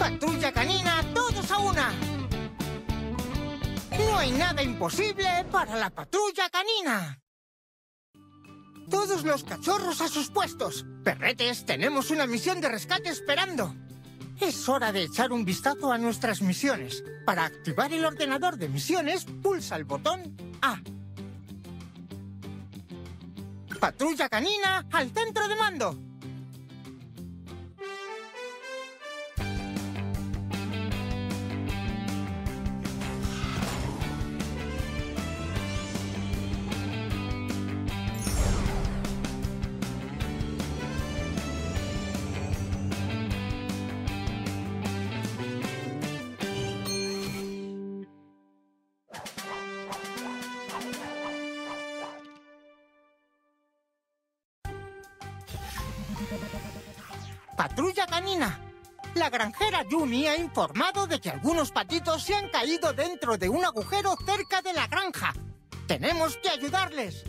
Patrulla canina, todos a una. No hay nada imposible para la patrulla canina. Todos los cachorros a sus puestos. Perretes, tenemos una misión de rescate esperando. Es hora de echar un vistazo a nuestras misiones. Para activar el ordenador de misiones, pulsa el botón A. Patrulla canina al centro de Patrulla canina. La granjera Yumi ha informado de que algunos patitos se han caído dentro de un agujero cerca de la granja. Tenemos que ayudarles.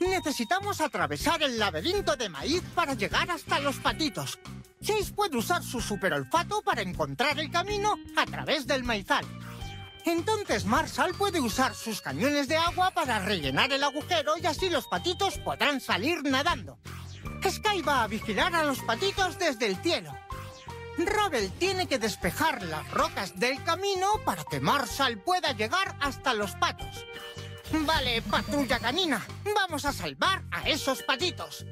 Necesitamos atravesar el laberinto de maíz para llegar hasta los patitos. Chase puede usar su superolfato para encontrar el camino a través del maizal. Entonces Marshall puede usar sus cañones de agua para rellenar el agujero y así los patitos podrán salir nadando. Sky va a vigilar a los patitos desde el cielo. Rabel tiene que despejar las rocas del camino para que Marshall pueda llegar hasta los patos. Vale, patrulla canina, vamos a salvar a esos patitos.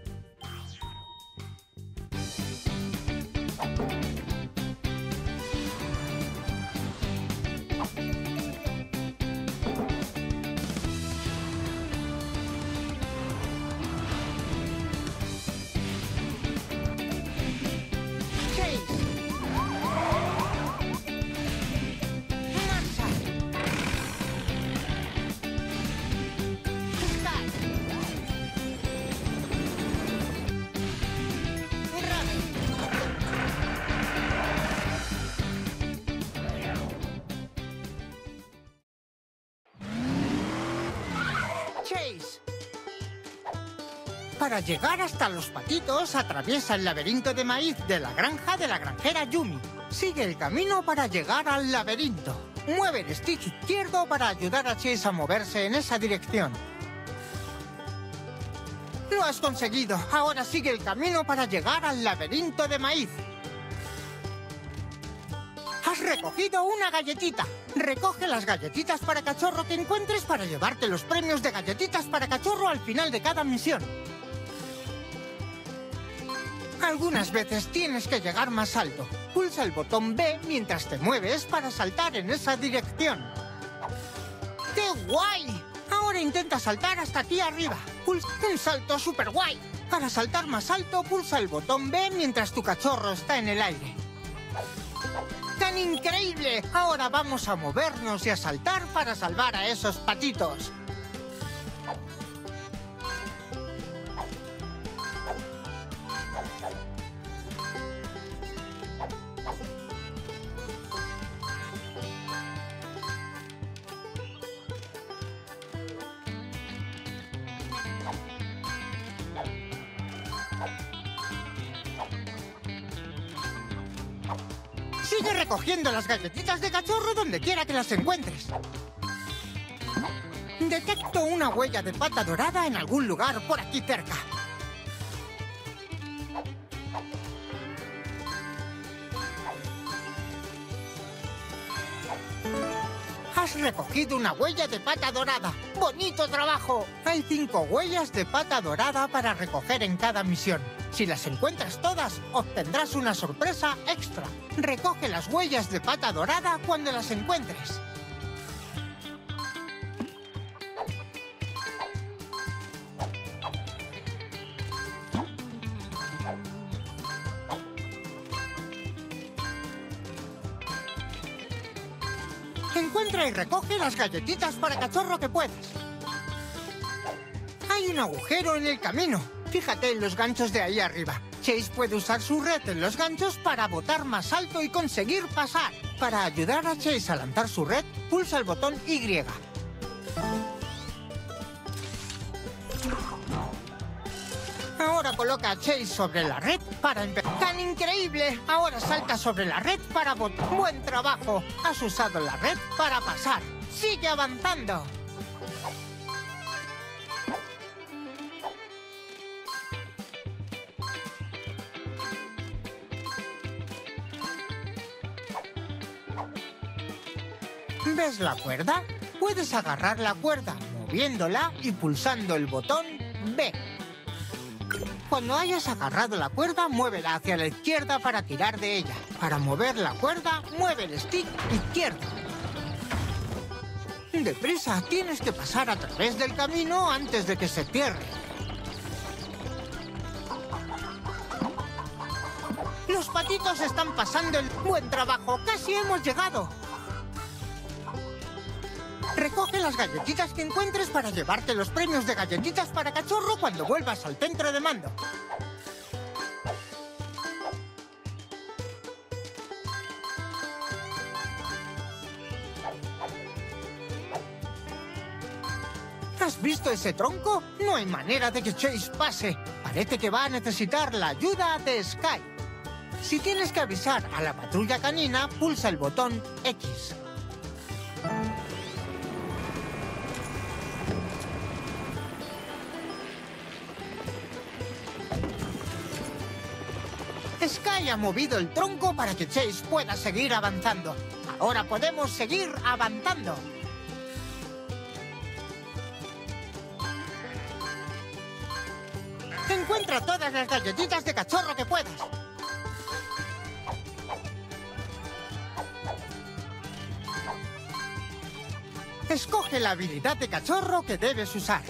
Chase. Para llegar hasta los patitos, atraviesa el laberinto de maíz de la granja de la granjera Yumi. Sigue el camino para llegar al laberinto. Mueve el stick izquierdo para ayudar a Chase a moverse en esa dirección. Lo has conseguido. Ahora sigue el camino para llegar al laberinto de maíz. Has recogido una galletita. Recoge las galletitas para cachorro que encuentres para llevarte los premios de galletitas para cachorro al final de cada misión. Algunas veces tienes que llegar más alto. Pulsa el botón B mientras te mueves para saltar en esa dirección. ¡Qué guay! Ahora intenta saltar hasta aquí arriba. Pulsa un salto super guay. Para saltar más alto, pulsa el botón B mientras tu cachorro está en el aire. ¡Tan increíble! Ahora vamos a movernos y a saltar para salvar a esos patitos. Sigue recogiendo las galletitas de cachorro donde quiera que las encuentres. Detecto una huella de pata dorada en algún lugar por aquí cerca. Has recogido una huella de pata dorada. ¡Bonito trabajo! Hay cinco huellas de pata dorada para recoger en cada misión. Si las encuentras todas, obtendrás una sorpresa extra. Recoge las huellas de pata dorada cuando las encuentres. Encuentra y recoge las galletitas para cachorro que puedas. Hay un agujero en el camino. Fíjate en los ganchos de ahí arriba. Chase puede usar su red en los ganchos para botar más alto y conseguir pasar. Para ayudar a Chase a lanzar su red, pulsa el botón Y. Ahora coloca a Chase sobre la red Para empezar, ¡tan increíble! Ahora salta sobre la red para botar. ¡Buen trabajo! Has usado la red para pasar. ¡Sigue avanzando! ¿Ves la cuerda? Puedes agarrar la cuerda moviéndola y pulsando el botón B. Cuando hayas agarrado la cuerda, muévela hacia la izquierda para tirar de ella. Para mover la cuerda, mueve el stick izquierdo. Deprisa, tienes que pasar a través del camino antes de que se cierre. Los patitos están pasando el buen trabajo. Casi hemos llegado. Recoge las galletitas que encuentres para llevarte los premios de galletitas para cachorro cuando vuelvas al centro de mando. ¿Has visto ese tronco? No hay manera de que Chase pase. Parece que va a necesitar la ayuda de Sky. Si tienes que avisar a la patrulla canina, pulsa el botón X. Sky ha movido el tronco para que Chase pueda seguir avanzando. Ahora podemos seguir avanzando. Encuentra todas las galletitas de cachorro que puedas. Escoge la habilidad de cachorro que debes usar.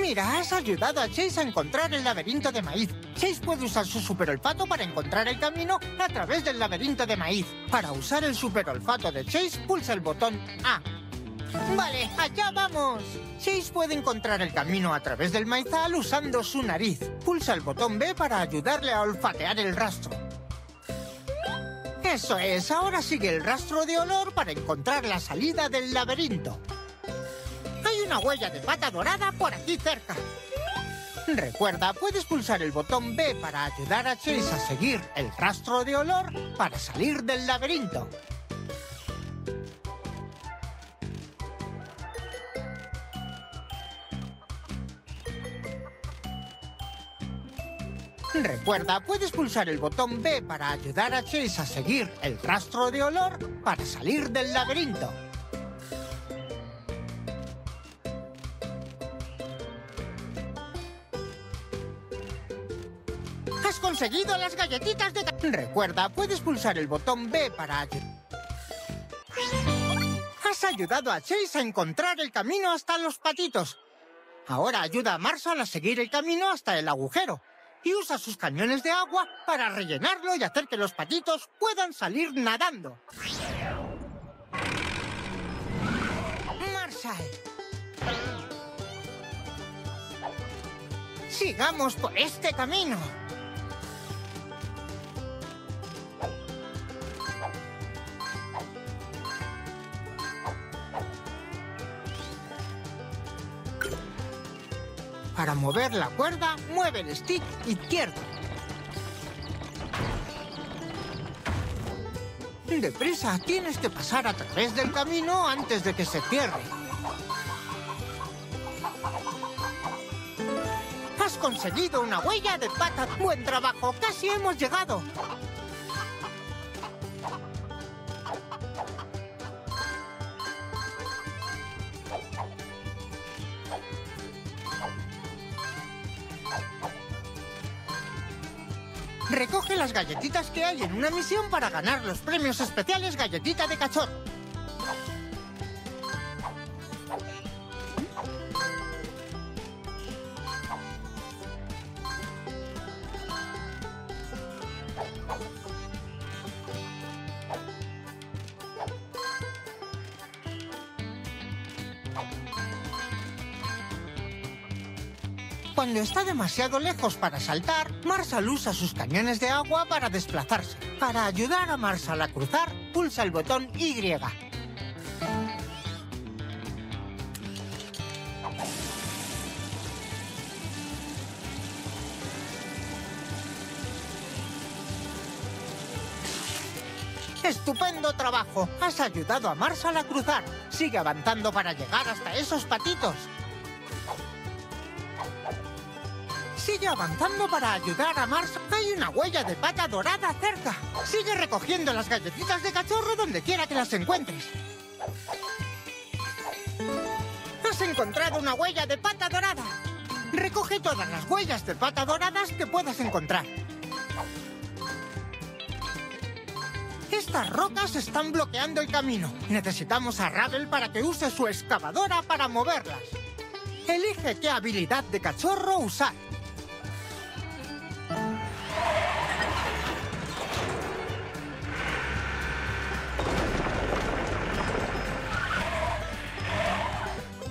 Mira, has ayudado a Chase a encontrar el laberinto de maíz. Chase puede usar su superolfato para encontrar el camino a través del laberinto de maíz. Para usar el superolfato de Chase, pulsa el botón A. Vale, allá vamos. Chase puede encontrar el camino a través del maizal usando su nariz. Pulsa el botón B para ayudarle a olfatear el rastro. Eso es, ahora sigue el rastro de olor para encontrar la salida del laberinto. Una huella de pata dorada por aquí cerca. Recuerda, puedes pulsar el botón B para ayudar a Chase a seguir el rastro de olor para salir del laberinto. Recuerda, puedes pulsar el botón B para ayudar a Chase a seguir el rastro de olor para salir del laberinto. Conseguido las galletitas de... Recuerda, puedes pulsar el botón B para. Has ayudado a Chase a encontrar el camino hasta los patitos. Ahora ayuda a Marshall a seguir el camino hasta el agujero. Y usa sus cañones de agua para rellenarlo y hacer que los patitos puedan salir nadando. Marshall. Sigamos por este camino. Para mover la cuerda, mueve el stick izquierdo. Deprisa, tienes que pasar a través del camino antes de que se cierre. Has conseguido una huella de pata. Buen trabajo, casi hemos llegado. Recoge las galletitas que hay en una misión para ganar los premios especiales Galletita de Cachorro. Cuando está demasiado lejos para saltar, Marshall usa sus cañones de agua para desplazarse. Para ayudar a Marshall a cruzar, pulsa el botón Y. ¡Estupendo trabajo! Has ayudado a Marshall a cruzar. Sigue avanzando para llegar hasta esos patitos. Avanzando para ayudar a Mars. Hay una huella de pata dorada cerca. Sigue recogiendo las galletitas de cachorro donde quiera que las encuentres. Has encontrado una huella de pata dorada. Recoge todas las huellas de pata doradas que puedas encontrar. Estas rocas están bloqueando el camino. Necesitamos a Ravel para que use su excavadora para moverlas. Elige qué habilidad de cachorro usar.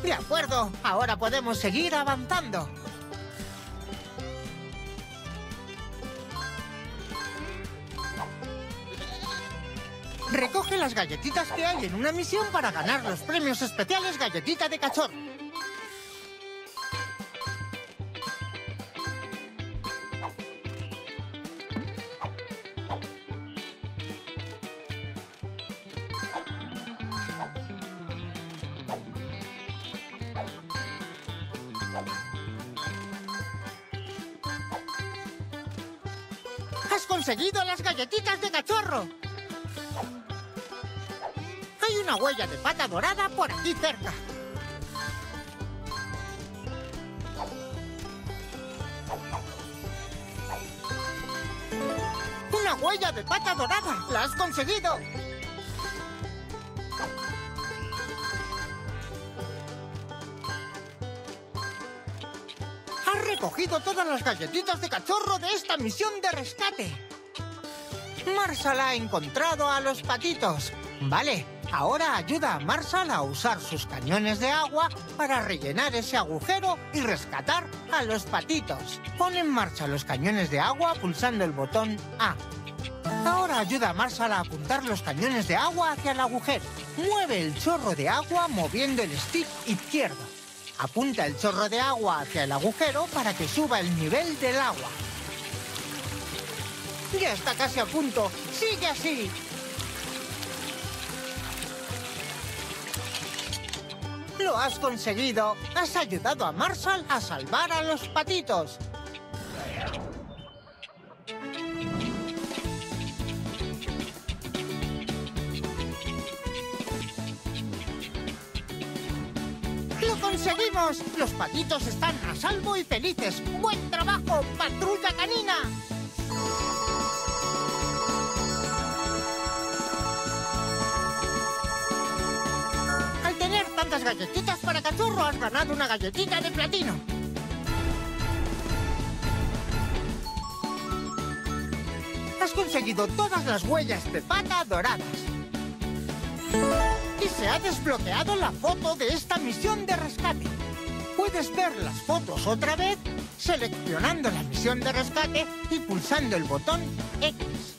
De acuerdo, ahora podemos seguir avanzando. Recoge las galletitas que hay en una misión para ganar los premios especiales Galletita de Cachorro. ¡Has conseguido las galletitas de cachorro! Hay una huella de pata dorada por aquí cerca. ¡Una huella de pata dorada! ¡La has conseguido! Recogido todas las galletitas de cachorro de esta misión de rescate. Marshall ha encontrado a los patitos. Vale, ahora ayuda a Marshall a usar sus cañones de agua para rellenar ese agujero y rescatar a los patitos. Pon en marcha los cañones de agua pulsando el botón A. Ahora ayuda a Marshall a apuntar los cañones de agua hacia el agujero. Mueve el chorro de agua moviendo el stick izquierdo. Apunta el chorro de agua hacia el agujero para que suba el nivel del agua. Ya está casi a punto. ¡Sigue así! ¡Lo has conseguido! Has ayudado a Marshall a salvar a los patitos. ¡Lo conseguimos! Los patitos están a salvo y felices. ¡Buen trabajo, patrulla canina! Al tener tantas galletitas para cachorro, has ganado una galletita de platino. Has conseguido todas las huellas de pata doradas. Se ha desbloqueado la foto de esta misión de rescate. Puedes ver las fotos otra vez seleccionando la misión de rescate y pulsando el botón X.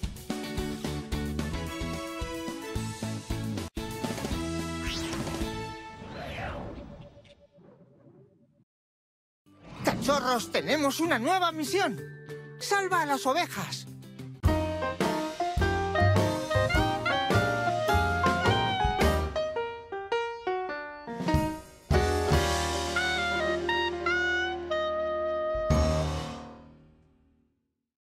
Cachorros, tenemos una nueva misión. Salva a las ovejas.